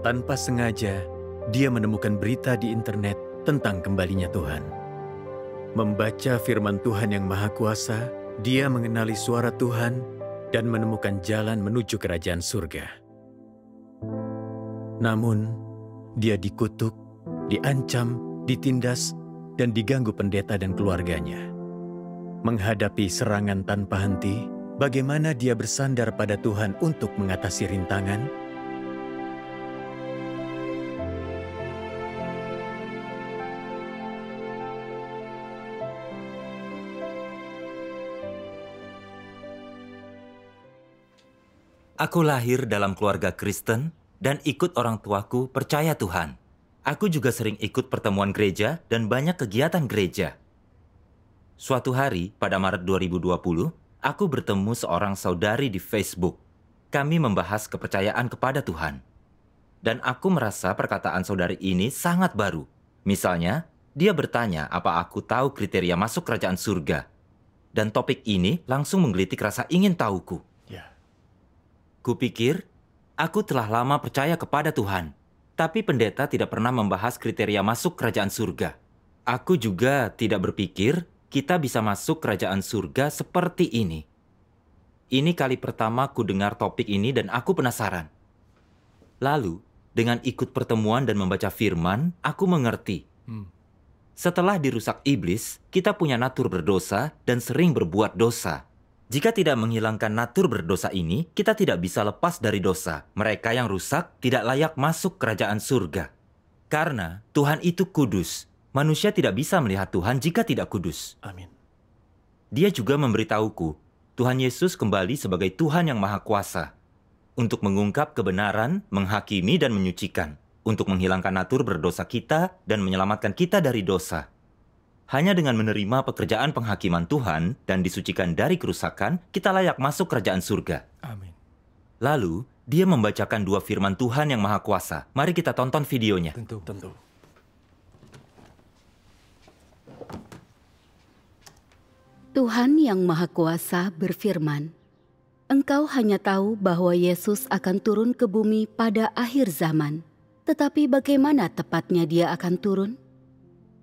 Tanpa sengaja, dia menemukan berita di internet tentang kembalinya Tuhan. Membaca firman Tuhan yang Maha Kuasa, dia mengenali suara Tuhan dan menemukan jalan menuju kerajaan surga. Namun, dia dikutuk, diancam, ditindas, dan diganggu pendeta dan keluarganya. Menghadapi serangan tanpa henti, bagaimana dia bersandar pada Tuhan untuk mengatasi rintangan? Aku lahir dalam keluarga Kristen dan ikut orang tuaku percaya Tuhan. Aku juga sering ikut pertemuan gereja dan banyak kegiatan gereja. Suatu hari pada Maret 2020, aku bertemu seorang saudari di Facebook. Kami membahas kepercayaan kepada Tuhan. Dan aku merasa perkataan saudari ini sangat baru. Misalnya, dia bertanya apa aku tahu kriteria masuk kerajaan surga. Dan topik ini langsung menggelitik rasa ingin tahuku. Kupikir, aku telah lama percaya kepada Tuhan, tapi pendeta tidak pernah membahas kriteria masuk kerajaan surga. Aku juga tidak berpikir kita bisa masuk kerajaan surga seperti ini. Ini kali pertama ku dengar topik ini dan aku penasaran. Lalu, dengan ikut pertemuan dan membaca firman, aku mengerti. Setelah dirusak iblis, kita punya natur berdosa dan sering berbuat dosa. Jika tidak menghilangkan natur berdosa ini, kita tidak bisa lepas dari dosa. Mereka yang rusak tidak layak masuk kerajaan surga. Karena Tuhan itu kudus. Manusia tidak bisa melihat Tuhan jika tidak kudus. Amin. Dia juga memberitahuku, Tuhan Yesus kembali sebagai Tuhan yang Maha Kuasa untuk mengungkap kebenaran, menghakimi dan menyucikan, untuk menghilangkan natur berdosa kita dan menyelamatkan kita dari dosa. Hanya dengan menerima pekerjaan penghakiman Tuhan dan disucikan dari kerusakan, kita layak masuk kerajaan surga. Amin. Lalu, dia membacakan dua firman Tuhan yang Maha Kuasa. Mari kita tonton videonya. Tentu, tentu. Tuhan yang Maha Kuasa berfirman, Engkau hanya tahu bahwa Yesus akan turun ke bumi pada akhir zaman. Tetapi bagaimana tepatnya dia akan turun?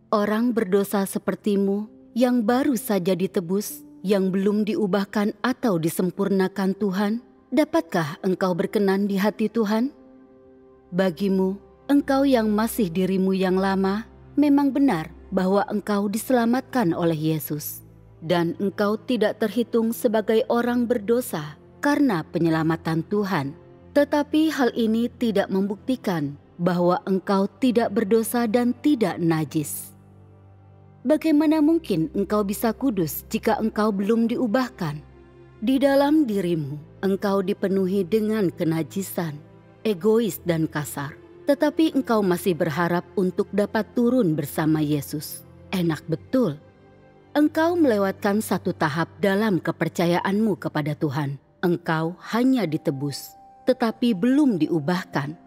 Orang berdosa sepertimu yang baru saja ditebus, yang belum diubahkan atau disempurnakan Tuhan, dapatkah engkau berkenan di hati Tuhan? Bagimu, engkau yang masih dirimu yang lama, memang benar bahwa engkau diselamatkan oleh Yesus dan engkau tidak terhitung sebagai orang berdosa karena penyelamatan Tuhan. Tetapi hal ini tidak membuktikan bahwa engkau tidak berdosa dan tidak najis. Bagaimana mungkin engkau bisa kudus jika engkau belum diubahkan? Di dalam dirimu, engkau dipenuhi dengan kenajisan, egois dan kasar. Tetapi engkau masih berharap untuk dapat turun bersama Yesus. Enak betul. Engkau melewatkan satu tahap dalam kepercayaanmu kepada Tuhan. Engkau hanya ditebus, tetapi belum diubahkan.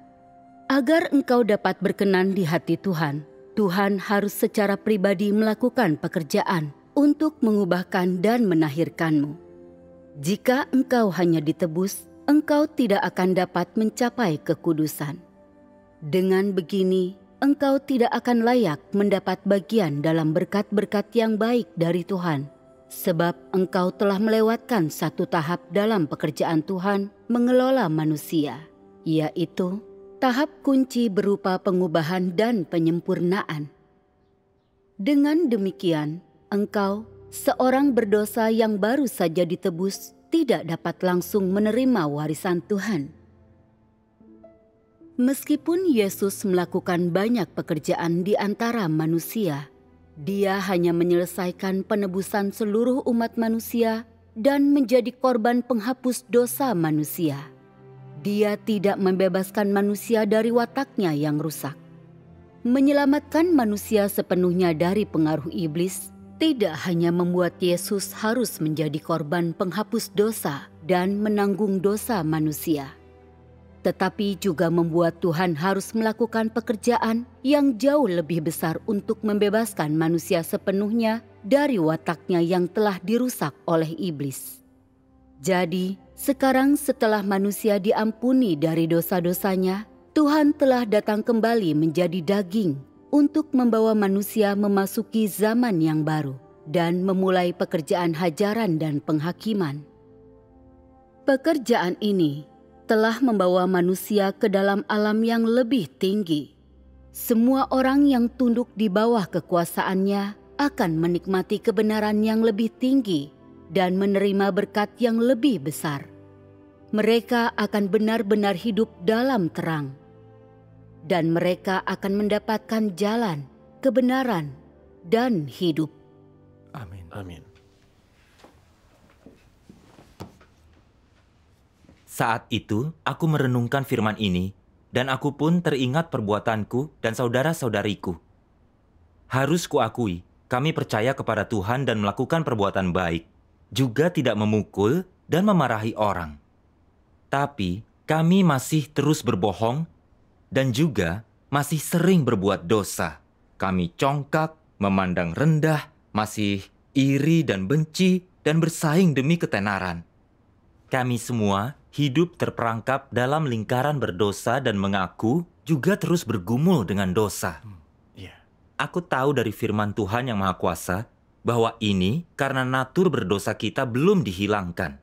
Agar engkau dapat berkenan di hati Tuhan, Tuhan harus secara pribadi melakukan pekerjaan untuk mengubahkan dan menahirkanmu. Jika engkau hanya ditebus, engkau tidak akan dapat mencapai kekudusan. Dengan begini, engkau tidak akan layak mendapat bagian dalam berkat-berkat yang baik dari Tuhan, sebab engkau telah melewatkan satu tahap dalam pekerjaan Tuhan mengelola manusia, yaitu tahap kunci berupa pengubahan dan penyempurnaan. Dengan demikian, engkau, seorang berdosa yang baru saja ditebus, tidak dapat langsung menerima warisan Tuhan. Meskipun Yesus melakukan banyak pekerjaan di antara manusia, Dia hanya menyelesaikan penebusan seluruh umat manusia dan menjadi korban penghapus dosa manusia. Dia tidak membebaskan manusia dari wataknya yang rusak. Menyelamatkan manusia sepenuhnya dari pengaruh iblis tidak hanya membuat Yesus harus menjadi korban penghapus dosa dan menanggung dosa manusia, tetapi juga membuat Tuhan harus melakukan pekerjaan yang jauh lebih besar untuk membebaskan manusia sepenuhnya dari wataknya yang telah dirusak oleh iblis. Jadi, sekarang setelah manusia diampuni dari dosa-dosanya, Tuhan telah datang kembali menjadi daging untuk membawa manusia memasuki zaman yang baru dan memulai pekerjaan hajaran dan penghakiman. Pekerjaan ini telah membawa manusia ke dalam alam yang lebih tinggi. Semua orang yang tunduk di bawah kekuasaannya akan menikmati kebenaran yang lebih tinggi dan menerima berkat yang lebih besar. Mereka akan benar-benar hidup dalam terang, dan mereka akan mendapatkan jalan, kebenaran, dan hidup. Amin. Amin. Saat itu, aku merenungkan firman ini, dan aku pun teringat perbuatanku dan saudara-saudariku. Harus kuakui, kami percaya kepada Tuhan dan melakukan perbuatan baik, juga tidak memukul dan memarahi orang. Tapi kami masih terus berbohong dan juga masih sering berbuat dosa. Kami congkak, memandang rendah, masih iri dan benci, dan bersaing demi ketenaran. Kami semua hidup terperangkap dalam lingkaran berdosa dan mengaku juga terus bergumul dengan dosa. Ya. Aku tahu dari firman Tuhan yang Maha Kuasa bahwa ini karena natur berdosa kita belum dihilangkan.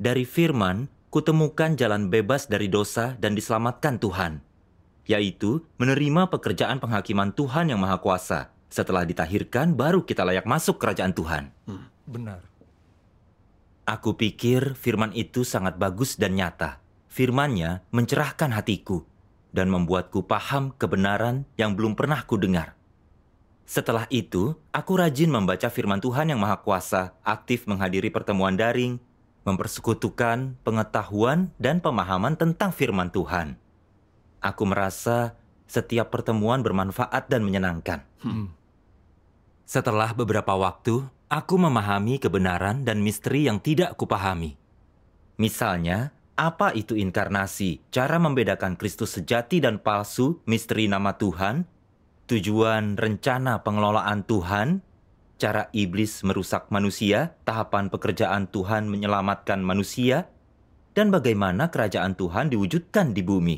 Dari firman, kutemukan jalan bebas dari dosa dan diselamatkan Tuhan, yaitu menerima pekerjaan penghakiman Tuhan yang Maha Kuasa. Setelah ditahirkan, baru kita layak masuk kerajaan Tuhan. Benar. Aku pikir firman itu sangat bagus dan nyata. Firmannya mencerahkan hatiku dan membuatku paham kebenaran yang belum pernah ku dengar. Setelah itu, aku rajin membaca firman Tuhan yang Maha Kuasa, aktif menghadiri pertemuan daring, mempersekutukan pengetahuan dan pemahaman tentang firman Tuhan. Aku merasa setiap pertemuan bermanfaat dan menyenangkan. Setelah beberapa waktu, aku memahami kebenaran dan misteri yang tidak kupahami. Misalnya, apa itu inkarnasi, cara membedakan Kristus sejati dan palsu, misteri nama Tuhan, tujuan rencana pengelolaan Tuhan, cara iblis merusak manusia, tahapan pekerjaan Tuhan menyelamatkan manusia, dan bagaimana kerajaan Tuhan diwujudkan di bumi.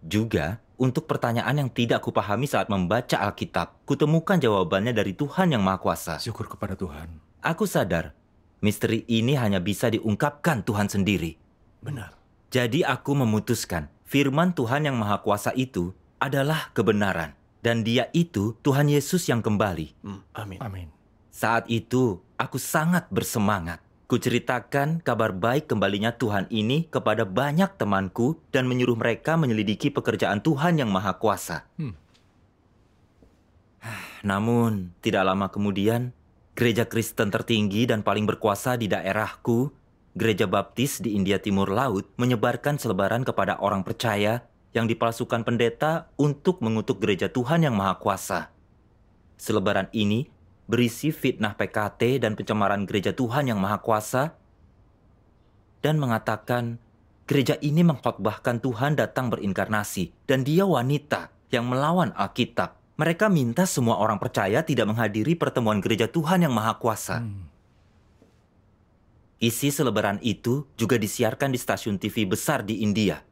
Juga, untuk pertanyaan yang tidak kupahami saat membaca Alkitab, kutemukan jawabannya dari Tuhan yang Maha Kuasa. Syukur kepada Tuhan. Aku sadar, misteri ini hanya bisa diungkapkan Tuhan sendiri. Benar. Jadi aku memutuskan, firman Tuhan yang Maha Kuasa itu adalah kebenaran. Dan dia itu Tuhan Yesus yang kembali. Hmm, Amin. Amin. Saat itu, aku sangat bersemangat. Kuceritakan kabar baik kembalinya Tuhan ini kepada banyak temanku dan menyuruh mereka menyelidiki pekerjaan Tuhan yang Maha Kuasa. Hmm. Namun, tidak lama kemudian, gereja Kristen tertinggi dan paling berkuasa di daerahku, Gereja Baptis di India Timur Laut, menyebarkan selebaran kepada orang percaya yang dipalsukan pendeta untuk mengutuk gereja Tuhan yang Maha Kuasa. Selebaran ini berisi fitnah PKT dan pencemaran gereja Tuhan yang Maha Kuasa dan mengatakan gereja ini mengkhotbahkan Tuhan datang berinkarnasi dan dia wanita yang melawan Alkitab. Mereka minta semua orang percaya tidak menghadiri pertemuan gereja Tuhan yang Maha Kuasa. Isi selebaran itu juga disiarkan di stasiun TV besar di India.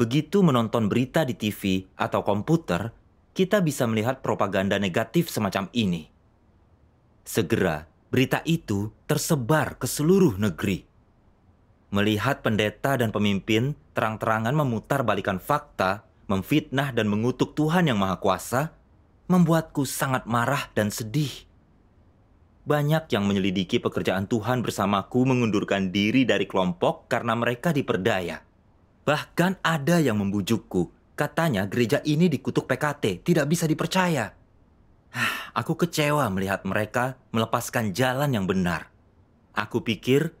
Begitu menonton berita di TV atau komputer, kita bisa melihat propaganda negatif semacam ini. Segera, berita itu tersebar ke seluruh negeri. Melihat pendeta dan pemimpin terang-terangan memutar balikan fakta, memfitnah dan mengutuk Tuhan yang Maha Kuasa, membuatku sangat marah dan sedih. Banyak yang menyelidiki pekerjaan Tuhan bersamaku mengundurkan diri dari kelompok karena mereka diperdaya. Bahkan ada yang membujukku. Katanya gereja ini dikutuk PKT, tidak bisa dipercaya. Aku kecewa melihat mereka melepaskan jalan yang benar. Aku pikir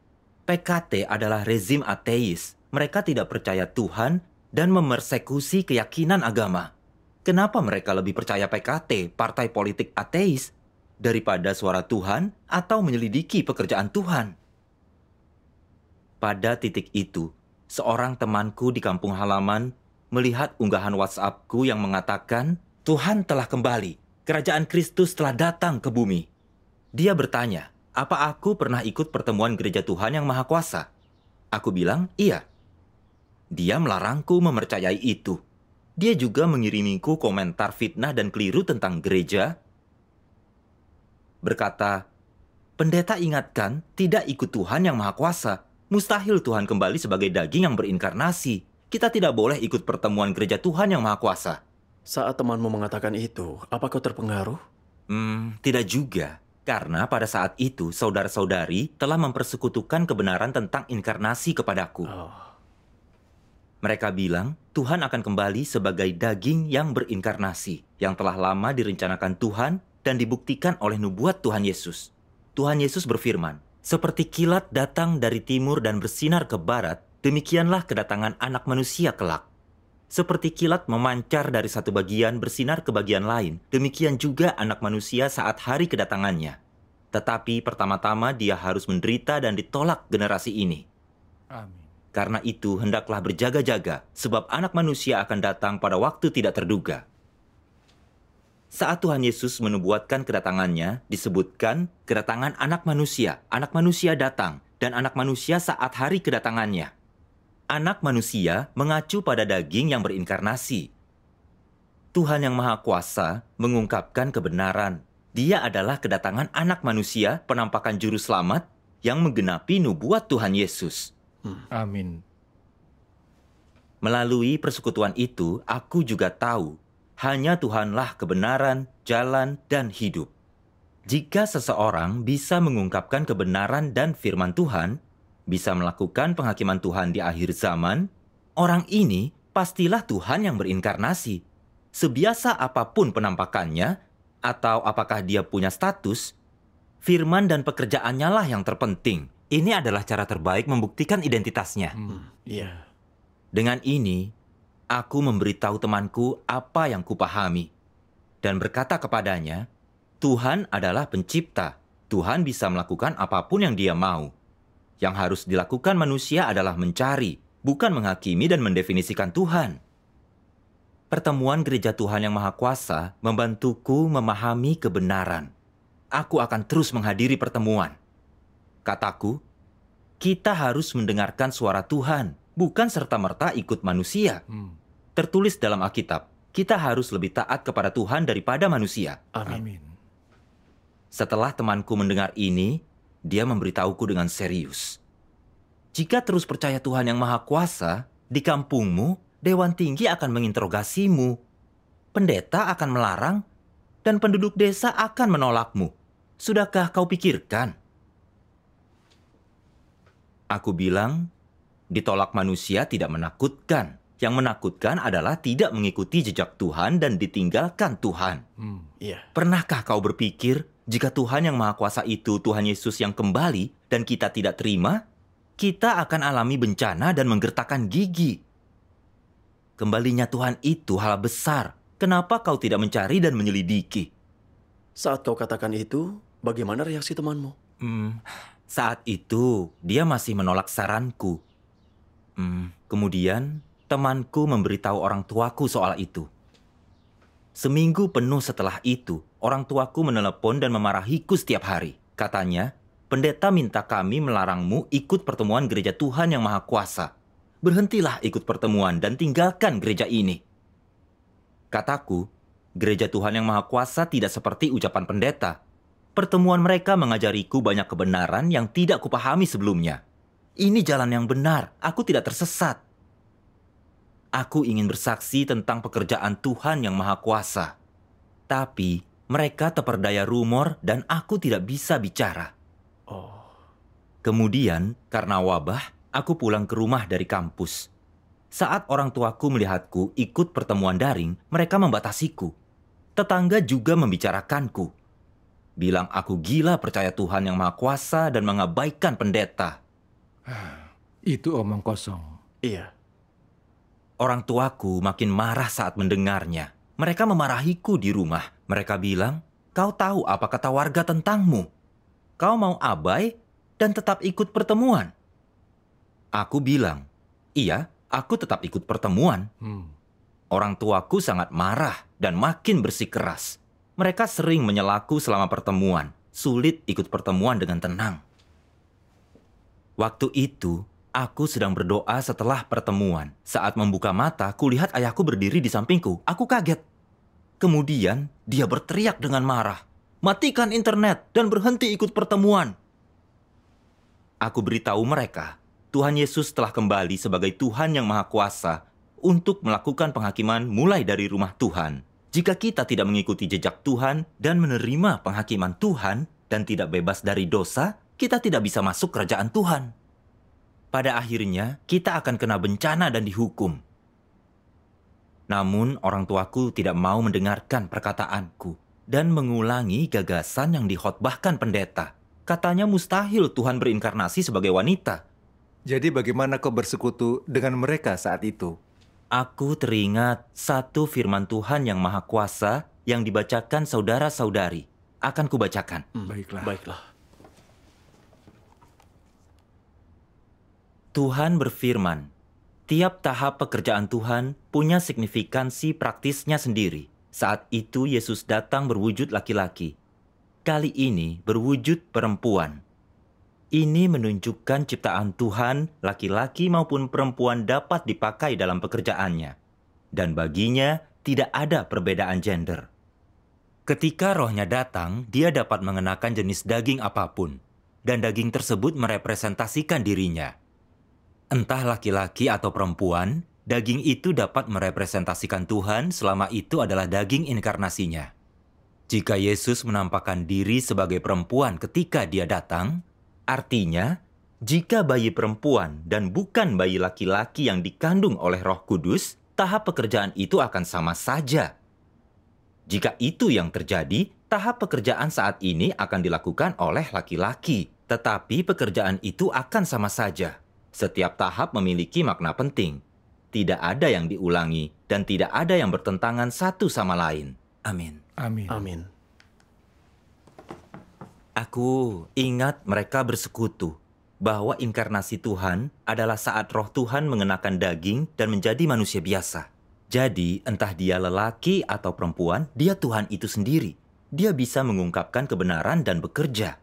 PKT adalah rezim ateis. Mereka tidak percaya Tuhan dan memersekusi keyakinan agama. Kenapa mereka lebih percaya PKT, partai politik ateis, daripada suara Tuhan atau menyelidiki pekerjaan Tuhan? Pada titik itu, seorang temanku di kampung halaman melihat unggahan WhatsAppku yang mengatakan, Tuhan telah kembali, kerajaan Kristus telah datang ke bumi. Dia bertanya, apa aku pernah ikut pertemuan gereja Tuhan yang Maha Kuasa? Aku bilang, iya. dia melarangku mempercayai itu. Dia juga mengirimiku komentar fitnah dan keliru tentang gereja. Berkata, pendeta ingatkan tidak ikut Tuhan yang Maha Kuasa. Mustahil Tuhan kembali sebagai daging yang berinkarnasi. Kita tidak boleh ikut pertemuan gereja Tuhan yang Maha Kuasa. Saat temanmu mengatakan itu, apa kau terpengaruh? Hmm, tidak juga. Karena pada saat itu saudara-saudari telah mempersekutukan kebenaran tentang inkarnasi kepadaku. Oh, Mereka bilang Tuhan akan kembali sebagai daging yang berinkarnasi, yang telah lama direncanakan Tuhan dan dibuktikan oleh nubuat Tuhan Yesus. Tuhan Yesus berfirman, "Seperti kilat datang dari timur dan bersinar ke barat, demikianlah kedatangan Anak Manusia kelak." Seperti kilat memancar dari satu bagian bersinar ke bagian lain, demikian juga Anak Manusia saat hari kedatangannya. Tetapi pertama-tama dia harus menderita dan ditolak generasi ini. Amin. Karena itu, hendaklah berjaga-jaga, sebab Anak Manusia akan datang pada waktu tidak terduga. Saat Tuhan Yesus menubuatkan kedatangannya, disebutkan kedatangan Anak Manusia. Anak Manusia datang, dan Anak Manusia saat hari kedatangannya. Anak Manusia mengacu pada daging yang berinkarnasi. Tuhan yang Maha Kuasa mengungkapkan kebenaran. Dia adalah kedatangan Anak Manusia, penampakan Juru Selamat yang menggenapi nubuat Tuhan Yesus. Amin. Melalui persekutuan itu, aku juga tahu hanya Tuhanlah kebenaran, jalan, dan hidup. Jika seseorang bisa mengungkapkan kebenaran dan firman Tuhan, bisa melakukan penghakiman Tuhan di akhir zaman, orang ini pastilah Tuhan yang berinkarnasi. Sebiasa apa pun penampakannya, atau apakah dia punya status, firman dan pekerjaannya lah yang terpenting. Ini adalah cara terbaik membuktikan identitasnya. iya. Dengan ini, aku memberitahu temanku apa yang kupahami dan berkata kepadanya, Tuhan adalah pencipta. Tuhan bisa melakukan apa pun yang dia mau. Yang harus dilakukan manusia adalah mencari, bukan menghakimi dan mendefinisikan Tuhan. Pertemuan gereja Tuhan yang Maha Kuasa membantuku memahami kebenaran. Aku akan terus menghadiri pertemuan. Kataku, kita harus mendengarkan suara Tuhan, bukan serta-merta ikut manusia. Hmm. Tertulis dalam Alkitab, kita harus lebih taat kepada Tuhan daripada manusia. Amin. Setelah temanku mendengar ini, dia memberitahuku dengan serius. Jika terus percaya Tuhan yang Maha Kuasa, di kampungmu, Dewan Tinggi akan menginterogasimu. Pendeta akan melarang, dan penduduk desa akan menolakmu. Sudahkah kau pikirkan? Aku bilang, ditolak manusia tidak menakutkan. Yang menakutkan adalah tidak mengikuti jejak Tuhan dan ditinggalkan Tuhan. Hmm. Iya. Pernahkah kau berpikir jika Tuhan yang Maha Kuasa itu Tuhan Yesus yang kembali dan kita tidak terima, kita akan alami bencana dan menggertakkan gigi. Kembalinya Tuhan itu hal besar. Kenapa kau tidak mencari dan menyelidiki? Saat kau katakan itu, bagaimana reaksi temanmu? Hmm, saat itu dia masih menolak saranku. Hmm, kemudian temanku memberitahu orang tuaku soal itu. Seminggu penuh setelah itu, orang tuaku menelepon dan memarahiku setiap hari. Katanya, pendeta minta kami melarangmu ikut pertemuan gereja Tuhan yang Maha Kuasa. Berhentilah ikut pertemuan dan tinggalkan gereja ini. Kataku, gereja Tuhan yang Maha Kuasa tidak seperti ucapan pendeta. Pertemuan mereka mengajariku banyak kebenaran yang tidak kupahami sebelumnya. Ini jalan yang benar, aku tidak tersesat. Aku ingin bersaksi tentang pekerjaan Tuhan yang Maha Kuasa. Tapi mereka terperdaya rumor dan aku tidak bisa bicara. Oh, Kemudian, karena wabah, aku pulang ke rumah dari kampus. Saat orang tuaku melihatku ikut pertemuan daring, mereka membatasiku. Tetangga juga membicarakanku. Bilang aku gila percaya Tuhan yang Maha Kuasa dan mengabaikan pendeta. Itu omong kosong. iya. Orang tuaku makin marah saat mendengarnya. Mereka memarahiku di rumah. Mereka bilang, kau tahu apa kata warga tentangmu. Kau mau abai dan tetap ikut pertemuan. Aku bilang, iya, aku tetap ikut pertemuan. Hmm. Orang tuaku sangat marah dan makin bersikeras. Mereka sering menyelaku selama pertemuan. Sulit ikut pertemuan dengan tenang. Waktu itu, Aku sedang berdoa setelah pertemuan. Saat membuka mata, kulihat ayahku berdiri di sampingku. Aku kaget. Kemudian, dia berteriak dengan marah. Matikan internet dan berhenti ikut pertemuan. Aku beritahu mereka, Tuhan Yesus telah kembali sebagai Tuhan yang Maha Kuasa untuk melakukan penghakiman mulai dari rumah Tuhan. Jika kita tidak mengikuti jejak Tuhan dan menerima penghakiman Tuhan dan tidak bebas dari dosa, kita tidak bisa masuk kerajaan Tuhan. Pada akhirnya, kita akan kena bencana dan dihukum. Namun, orang tuaku tidak mau mendengarkan perkataanku dan mengulangi gagasan yang dihotbahkan pendeta. Katanya mustahil Tuhan berinkarnasi sebagai wanita. Jadi bagaimana kau bersekutu dengan mereka saat itu? Aku teringat satu firman Tuhan yang maha kuasa yang dibacakan saudara-saudari. Akan kubacakan. Baiklah. Baiklah. Tuhan berfirman, tiap tahap pekerjaan Tuhan punya signifikansi praktisnya sendiri. Saat itu Yesus datang berwujud laki-laki kali ini berwujud perempuan. Ini menunjukkan ciptaan Tuhan, laki-laki maupun perempuan dapat dipakai dalam pekerjaannya. Dan baginya tidak ada perbedaan gender. Ketika rohnya datang, dia dapat mengenakan jenis daging apa pun. Dan daging tersebut merepresentasikan dirinya. Entah laki-laki atau perempuan, daging itu dapat merepresentasikan Tuhan selama itu adalah daging inkarnasinya. Jika Yesus menampakkan diri sebagai perempuan ketika dia datang, artinya jika bayi perempuan dan bukan bayi laki-laki yang dikandung oleh Roh Kudus, tahap pekerjaan itu akan sama saja. Jika itu yang terjadi, tahap pekerjaan saat ini akan dilakukan oleh laki-laki, tetapi pekerjaan itu akan sama saja. Setiap tahap memiliki makna penting. Tidak ada yang diulangi dan tidak ada yang bertentangan satu sama lain. Amin. Amin. Amin. Aku ingat mereka bersekutu bahwa inkarnasi Tuhan adalah saat roh Tuhan mengenakan daging dan menjadi manusia biasa. Jadi, entah dia lelaki atau perempuan, dia Tuhan itu sendiri. Dia bisa mengungkapkan kebenaran dan bekerja.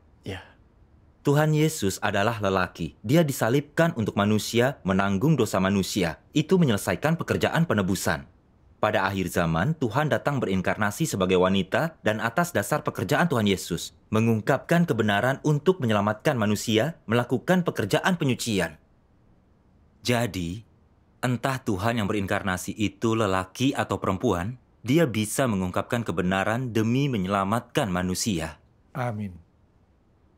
Tuhan Yesus adalah lelaki. Dia disalibkan untuk manusia, menanggung dosa manusia. Itu menyelesaikan pekerjaan penebusan. Pada akhir zaman, Tuhan datang berinkarnasi sebagai wanita dan atas dasar pekerjaan Tuhan Yesus, mengungkapkan kebenaran untuk menyelamatkan manusia, melakukan pekerjaan penyucian. Jadi, entah Tuhan yang berinkarnasi itu lelaki atau perempuan, dia bisa mengungkapkan kebenaran demi menyelamatkan manusia. Amin.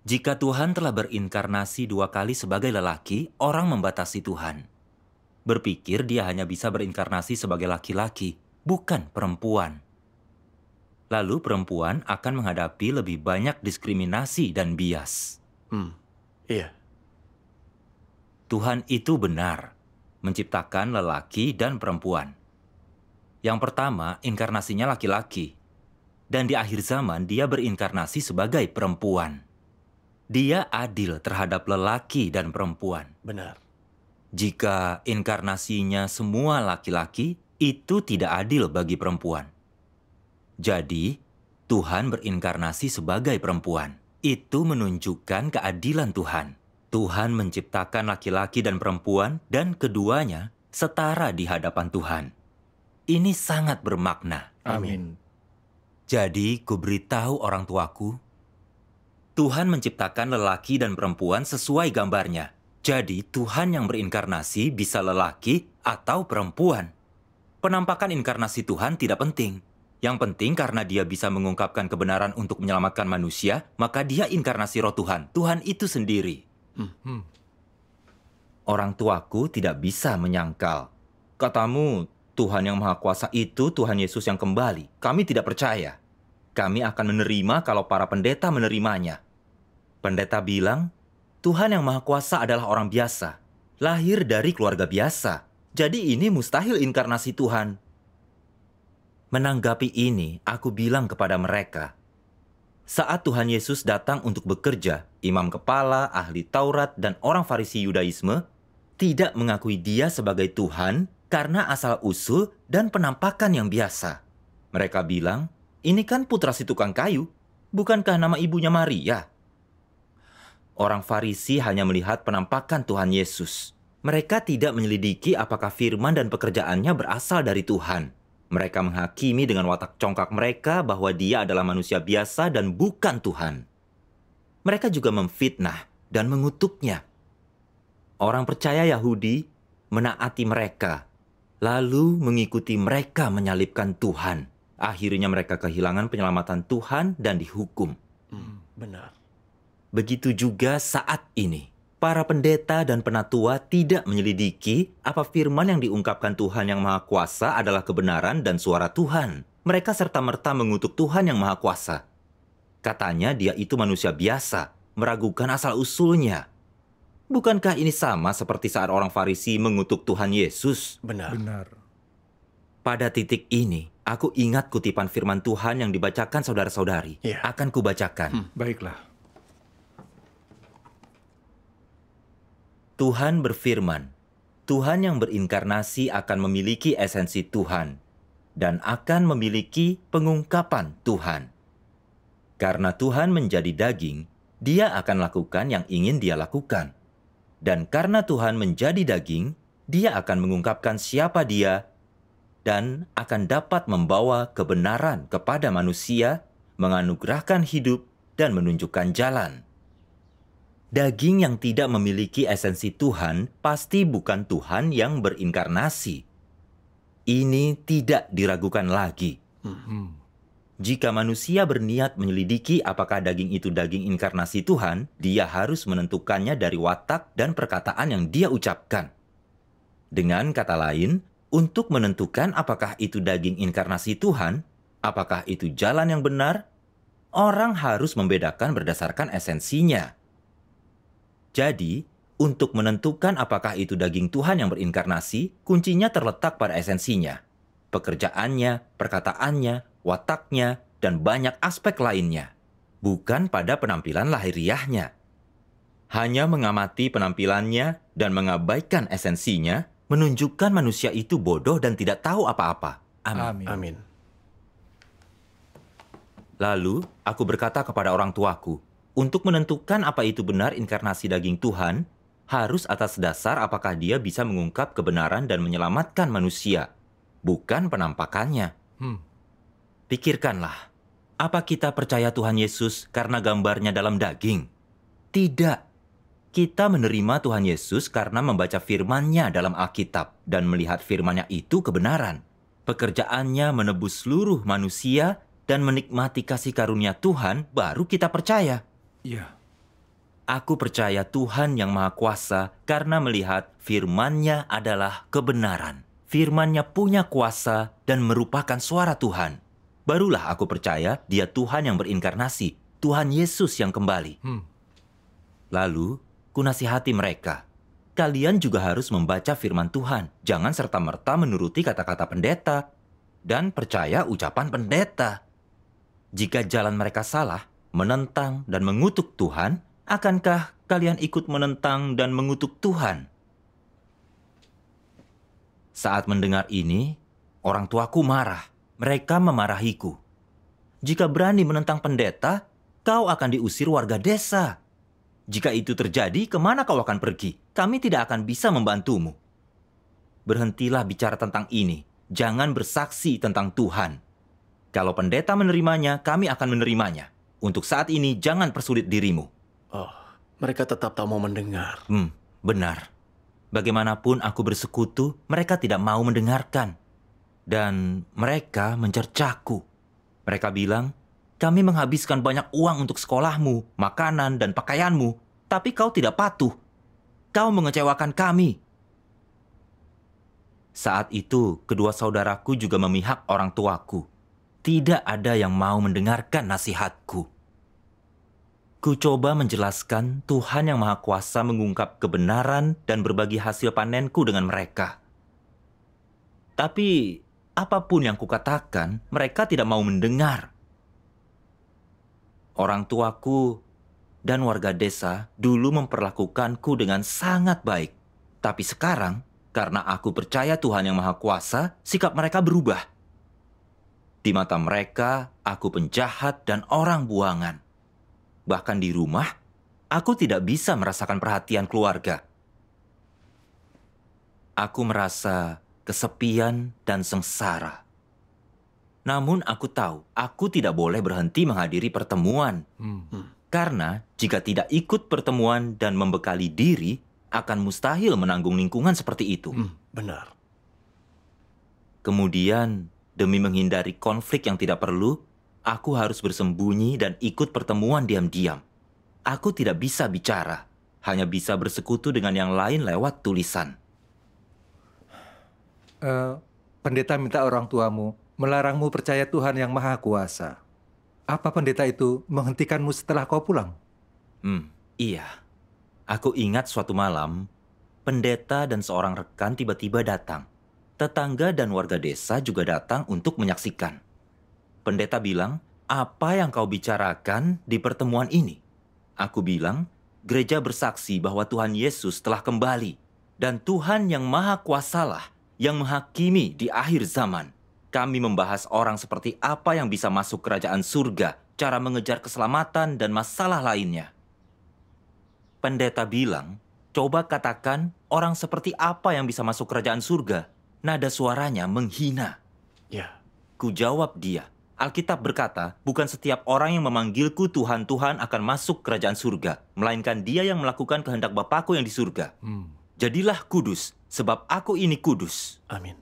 Jika Tuhan telah berinkarnasi dua kali sebagai lelaki, orang membatasi Tuhan. Berpikir dia hanya bisa berinkarnasi sebagai laki-laki, bukan perempuan. Lalu perempuan akan menghadapi lebih banyak diskriminasi dan bias. Hmm. Iya. Tuhan itu benar, menciptakan lelaki dan perempuan. Yang pertama, inkarnasinya laki-laki. Dan di akhir zaman, dia berinkarnasi sebagai perempuan. Dia adil terhadap lelaki dan perempuan. Benar. Jika inkarnasinya semua laki-laki, itu tidak adil bagi perempuan. Jadi, Tuhan berinkarnasi sebagai perempuan. Itu menunjukkan keadilan Tuhan. Tuhan menciptakan laki-laki dan perempuan, dan keduanya setara di hadapan Tuhan. Ini sangat bermakna. Amin. Jadi, kuberitahu orang tuaku, Tuhan menciptakan lelaki dan perempuan sesuai gambarnya. Jadi, Tuhan yang berinkarnasi bisa lelaki atau perempuan. Penampakan inkarnasi Tuhan tidak penting. Yang penting karena dia bisa mengungkapkan kebenaran untuk menyelamatkan manusia, maka dia inkarnasi roh Tuhan. Tuhan itu sendiri. Hmm. Orang tuaku tidak bisa menyangkal. Katamu, Tuhan yang Maha Kuasa itu Tuhan Yesus yang kembali. Kami tidak percaya. Kami akan menerima kalau para pendeta menerimanya. Pendeta bilang, Tuhan yang Maha Kuasa adalah orang biasa. Lahir dari keluarga biasa. Jadi ini mustahil inkarnasi Tuhan. Menanggapi ini, aku bilang kepada mereka, saat Tuhan Yesus datang untuk bekerja, imam kepala, ahli Taurat, dan orang Farisi Yudaisme tidak mengakui dia sebagai Tuhan karena asal usul dan penampakan yang biasa. Mereka bilang, ini kan putra si tukang kayu, bukankah nama ibunya Maria? Orang Farisi hanya melihat penampakan Tuhan Yesus. Mereka tidak menyelidiki apakah firman dan pekerjaannya berasal dari Tuhan. Mereka menghakimi dengan watak congkak mereka bahwa dia adalah manusia biasa dan bukan Tuhan. Mereka juga memfitnah dan mengutuknya. Orang percaya Yahudi menaati mereka, lalu mengikuti mereka menyalibkan Tuhan. Akhirnya mereka kehilangan penyelamatan Tuhan dan dihukum. Hmm, benar. Begitu juga saat ini. Para pendeta dan penatua tidak menyelidiki apa firman yang diungkapkan Tuhan yang Maha Kuasa adalah kebenaran dan suara Tuhan. Mereka serta-merta mengutuk Tuhan yang Maha Kuasa. Katanya dia itu manusia biasa, meragukan asal-usulnya. Bukankah ini sama seperti saat orang Farisi mengutuk Tuhan Yesus? Benar. Benar. Pada titik ini, aku ingat kutipan firman Tuhan yang dibacakan saudara-saudari. Iya. Akan kubacakan. Baiklah. Tuhan berfirman, Tuhan yang berinkarnasi akan memiliki esensi Tuhan dan akan memiliki pengungkapan Tuhan. Karena Tuhan menjadi daging, dia akan lakukan yang ingin dia lakukan. Dan karena Tuhan menjadi daging, dia akan mengungkapkan siapa dia dan akan dapat membawa kebenaran kepada manusia, menganugerahkan hidup, dan menunjukkan jalan. Daging yang tidak memiliki esensi Tuhan pasti bukan Tuhan yang berinkarnasi. Ini tidak diragukan lagi. Hmm. Jika manusia berniat menyelidiki apakah daging itu daging inkarnasi Tuhan, dia harus menentukannya dari watak dan perkataan yang dia ucapkan. Dengan kata lain, untuk menentukan apakah itu daging inkarnasi Tuhan, apakah itu jalan yang benar, orang harus membedakan berdasarkan esensinya. Jadi, untuk menentukan apakah itu daging Tuhan yang berinkarnasi, kuncinya terletak pada esensinya. Pekerjaannya, perkataannya, wataknya, dan banyak aspek lainnya. Bukan pada penampilan lahiriahnya. Hanya mengamati penampilannya dan mengabaikan esensinya, menunjukkan manusia itu bodoh dan tidak tahu apa-apa. Amin. Amin. Amin. Lalu, aku berkata kepada orang tuaku, untuk menentukan apa itu benar inkarnasi daging Tuhan, harus atas dasar apakah dia bisa mengungkap kebenaran dan menyelamatkan manusia, bukan penampakannya. Hmm. Pikirkanlah, apa kita percaya Tuhan Yesus karena gambarnya dalam daging? Tidak. Kita menerima Tuhan Yesus karena membaca firman-Nya dalam Alkitab dan melihat firman-Nya itu kebenaran. Pekerjaannya menebus seluruh manusia dan menikmati kasih karunia Tuhan baru kita percaya. Iya. Aku percaya Tuhan yang Maha Kuasa karena melihat firman-Nya adalah kebenaran. Firman-Nya punya kuasa dan merupakan suara Tuhan. Barulah aku percaya dia Tuhan yang berinkarnasi, Tuhan Yesus yang kembali. Hmm. Lalu, kunasihati mereka. Kalian juga harus membaca firman Tuhan. Jangan serta-merta menuruti kata-kata pendeta dan percaya ucapan pendeta. Jika jalan mereka salah, menentang dan mengutuk Tuhan, akankah kalian ikut menentang dan mengutuk Tuhan? Saat mendengar ini, orang tuaku marah. Mereka memarahiku. Jika berani menentang pendeta, kau akan diusir warga desa. Jika itu terjadi, ke mana kau akan pergi? Kami tidak akan bisa membantumu. Berhentilah bicara tentang ini. Jangan bersaksi tentang Tuhan. Kalau pendeta menerimanya, kami akan menerimanya. Untuk saat ini, jangan persulit dirimu. Oh, mereka tetap tak mau mendengar. Hmm, benar. Bagaimanapun aku bersekutu, mereka tidak mau mendengarkan. Dan mereka mencercaku. Mereka bilang, kami menghabiskan banyak uang untuk sekolahmu, makanan, dan pakaianmu, tapi kau tidak patuh. Kau mengecewakan kami. Saat itu, kedua saudaraku juga memihak orang tuaku. Tidak ada yang mau mendengarkan nasihatku. Ku coba menjelaskan Tuhan yang Maha Kuasa mengungkap kebenaran dan berbagi hasil panenku dengan mereka. Tapi apa pun yang kukatakan, mereka tidak mau mendengar. Orang tuaku dan warga desa dulu memperlakukanku dengan sangat baik. Tapi sekarang, karena aku percaya Tuhan yang Maha Kuasa, sikap mereka berubah. Di mata mereka, aku penjahat dan orang buangan. Bahkan di rumah, aku tidak bisa merasakan perhatian keluarga. Aku merasa kesepian dan sengsara. Namun aku tahu, aku tidak boleh berhenti menghadiri pertemuan. Hmm. Karena jika tidak ikut pertemuan dan membekali diri, akan mustahil menanggung lingkungan seperti itu. Hmm, benar. Kemudian, demi menghindari konflik yang tidak perlu, aku harus bersembunyi dan ikut pertemuan diam-diam. Aku tidak bisa bicara, hanya bisa bersekutu dengan yang lain lewat tulisan. Eh, pendeta minta orang tuamu melarangmu percaya Tuhan yang Maha Kuasa. Apa pendeta itu menghentikanmu setelah kau pulang? Hmm, iya. Aku ingat suatu malam, pendeta dan seorang rekan tiba-tiba datang. Tetangga dan warga desa juga datang untuk menyaksikan. Pendeta bilang, apa yang kau bicarakan di pertemuan ini? Aku bilang, gereja bersaksi bahwa Tuhan Yesus telah kembali. Dan Tuhan yang maha kuasalah yang menghakimi di akhir zaman. Kami membahas orang seperti apa yang bisa masuk kerajaan surga, cara mengejar keselamatan, dan masalah lainnya. Pendeta bilang, coba katakan orang seperti apa yang bisa masuk kerajaan surga. Nada suaranya menghina. Ya, Ku jawab dia, Alkitab berkata, bukan setiap orang yang memanggilku Tuhan Tuhan akan masuk kerajaan surga, melainkan dia yang melakukan kehendak Bapakku yang di surga. Hmm. Jadilah kudus, sebab aku ini kudus. amin.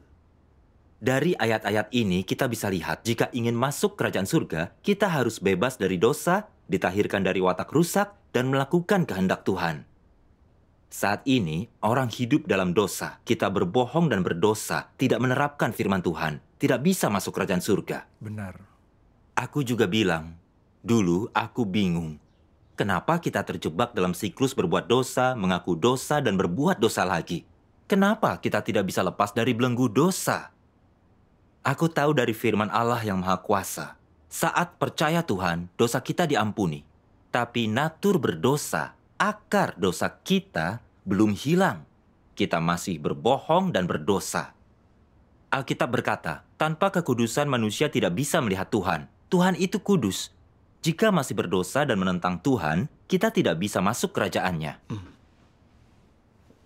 Dari ayat-ayat ini kita bisa lihat jika ingin masuk kerajaan surga, kita harus bebas dari dosa, ditahirkan dari watak rusak, dan melakukan kehendak Tuhan. Saat ini, orang hidup dalam dosa, kita berbohong dan berdosa, tidak menerapkan firman Tuhan, tidak bisa masuk kerajaan surga. Benar. Aku juga bilang, dulu aku bingung. Kenapa kita terjebak dalam siklus berbuat dosa, mengaku dosa, dan berbuat dosa lagi? Kenapa kita tidak bisa lepas dari belenggu dosa? Aku tahu dari firman Allah yang Maha Kuasa, saat percaya Tuhan, dosa kita diampuni. Tapi natur berdosa, akar dosa kita belum hilang. Kita masih berbohong dan berdosa. Alkitab berkata, tanpa kekudusan manusia tidak bisa melihat Tuhan. Tuhan itu kudus. Jika masih berdosa dan menentang Tuhan, kita tidak bisa masuk kerajaannya.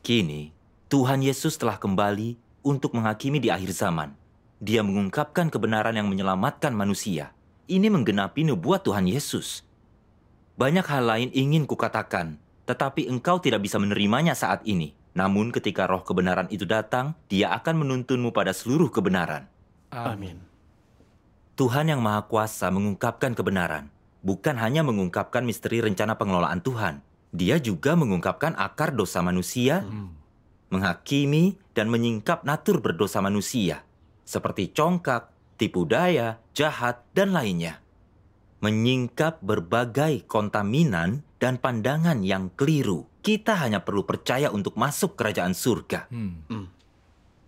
Kini, Tuhan Yesus telah kembali untuk menghakimi di akhir zaman. Dia mengungkapkan kebenaran yang menyelamatkan manusia. Ini menggenapi nubuat Tuhan Yesus. Banyak hal lain ingin kukatakan, tetapi engkau tidak bisa menerimanya saat ini. Namun ketika roh kebenaran itu datang, dia akan menuntunmu pada seluruh kebenaran. Amin. Tuhan yang Maha Kuasa mengungkapkan kebenaran, bukan hanya mengungkapkan misteri rencana pengelolaan Tuhan. Dia juga mengungkapkan akar dosa manusia, menghakimi dan menyingkap natur berdosa manusia, seperti congkak, tipu daya, jahat, dan lainnya. Menyingkap berbagai kontaminan dan pandangan yang keliru. Kita hanya perlu percaya untuk masuk kerajaan surga. Hmm.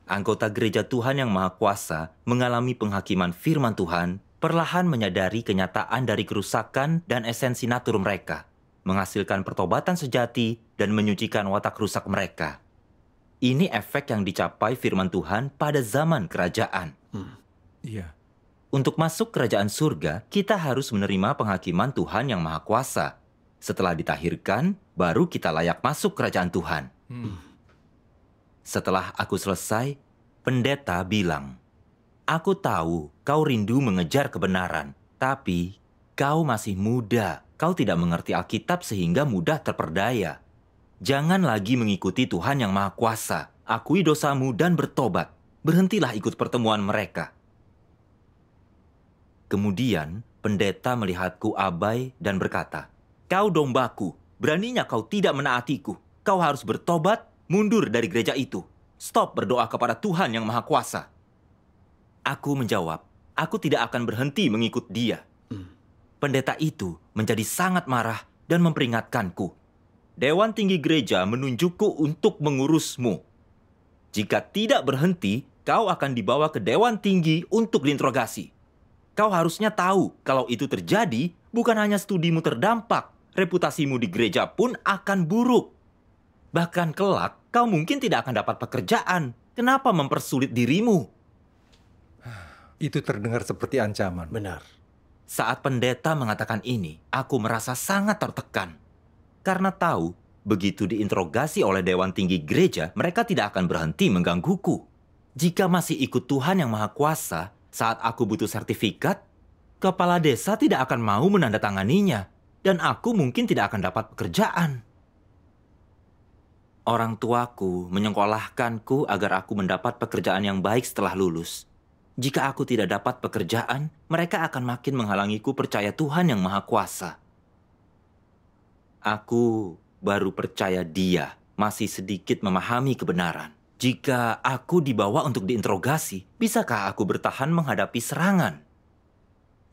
Anggota gereja Tuhan yang Maha Kuasa mengalami penghakiman firman Tuhan, perlahan menyadari kenyataan dari kerusakan dan esensi natur mereka, menghasilkan pertobatan sejati dan menyucikan watak rusak mereka. Ini efek yang dicapai firman Tuhan pada zaman kerajaan. Iya. Untuk masuk kerajaan surga, kita harus menerima penghakiman Tuhan yang Maha Kuasa. Setelah ditahirkan, baru kita layak masuk kerajaan Tuhan. Hmm. Setelah aku selesai, pendeta bilang, Aku tahu kau rindu mengejar kebenaran, tapi kau masih muda. Kau tidak mengerti Alkitab sehingga mudah terperdaya. Jangan lagi mengikuti Tuhan yang Maha Kuasa. Akui dosamu dan bertobat. Berhentilah ikut pertemuan mereka. Kemudian, pendeta melihatku abai dan berkata, Kau dombaku, beraninya kau tidak menaatiku. Kau harus bertobat, mundur dari gereja itu. Stop berdoa kepada Tuhan yang Maha Kuasa. Aku menjawab, aku tidak akan berhenti mengikut dia. Pendeta itu menjadi sangat marah dan memperingatkanku. Dewan tinggi gereja menunjukku untuk mengurusmu. Jika tidak berhenti, kau akan dibawa ke dewan tinggi untuk diinterogasi. Kau harusnya tahu kalau itu terjadi, bukan hanya studimu terdampak, reputasimu di gereja pun akan buruk. Bahkan kelak, kau mungkin tidak akan dapat pekerjaan. Kenapa mempersulit dirimu? Itu terdengar seperti ancaman. Benar. Saat pendeta mengatakan ini, aku merasa sangat tertekan. Karena tahu begitu diinterogasi oleh Dewan Tinggi Gereja, mereka tidak akan berhenti menggangguku. Jika masih ikut Tuhan yang Maha Kuasa, saat aku butuh sertifikat, kepala desa tidak akan mau menandatanganinya, dan aku mungkin tidak akan dapat pekerjaan. Orang tuaku menyekolahkanku agar aku mendapat pekerjaan yang baik setelah lulus. Jika aku tidak dapat pekerjaan, mereka akan makin menghalangiku percaya Tuhan yang Maha Kuasa. Aku baru percaya Dia masih sedikit memahami kebenaran. Jika aku dibawa untuk diinterogasi, bisakah aku bertahan menghadapi serangan?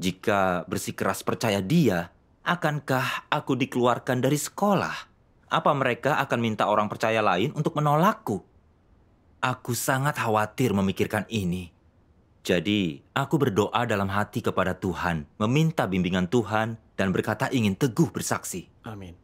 Jika bersikeras percaya Dia, akankah aku dikeluarkan dari sekolah? Apa mereka akan minta orang percaya lain untuk menolakku? Aku sangat khawatir memikirkan ini. Jadi, aku berdoa dalam hati kepada Tuhan, meminta bimbingan Tuhan, dan berkata ingin teguh bersaksi. Amin.